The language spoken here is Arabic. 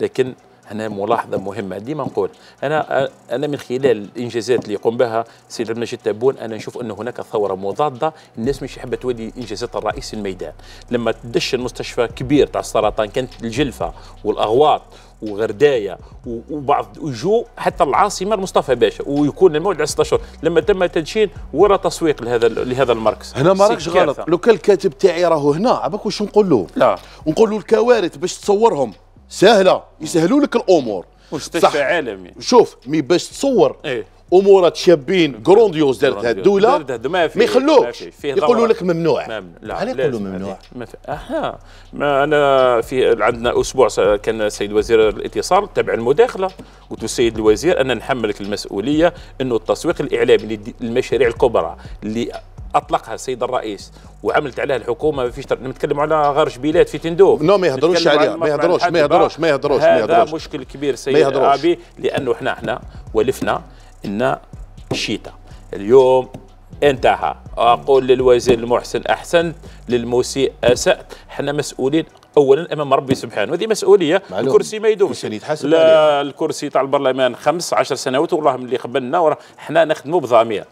لكن هنا ملاحظة مهمة. ديما نقول أنا أنا من خلال الإنجازات اللي يقوم بها سيد عبد المجيد تبون أنا نشوف أن هناك ثورة مضادة الناس مش حابة تولي إنجازات الرئيس الميدان. لما تدش المستشفى كبير تاع السرطان كانت الجلفة والأغواط وغرداية وبعض وجو حتى العاصمة المصطفى باشا ويكون الموعد على 16 لما تم تدشين ورا تسويق لهذا لهذا المركز. هنا ما راكش غلط. لو كان الكاتب تاعي راهو هنا عباك واش نقول له لا. نقول له الكوارث باش تصورهم. سهلة يسهلوا لك الأمور. مستشفى عالمي. شوف mais باش تصور. إيه. امورات شابين grandioses دارت هذه الدولة ما, يخلوكش. يقولوا لك ممنوع. علاش يقولوا ممنوع؟ أها. ما أنا في عندنا أسبوع كان السيد وزير الاتصال تبع المداخلة قلت السيد الوزير أنا نحملك المسؤولية إنه التسويق الإعلامي للمشاريع الكبرى اللي أطلقها السيد الرئيس وعملت عليها الحكومة. ما فيش نتكلم على غار جبيلات في تندوف نو ما يهضروش عليها ما يهضروش ما يهضروش ما يهضروش هذا مشكل كبير سيد أبي لأنه إحنا إحنا ولفنا إن الشتاء اليوم انتهى. أقول للوزير المحسن احسنت للمسيء اسات إحنا مسؤولين اولا أمام ربي سبحانه هذه مسؤولية معلوم. الكرسي ما يدومش. لا عليها. الكرسي تاع البرلمان خمس عشر سنوات والله من اللي قبلنا إحنا نخدموا بضمير